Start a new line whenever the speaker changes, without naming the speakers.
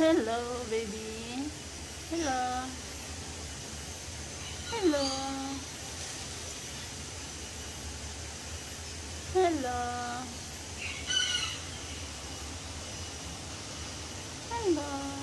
Hello, baby. Hello. Hello. Hello. Hello.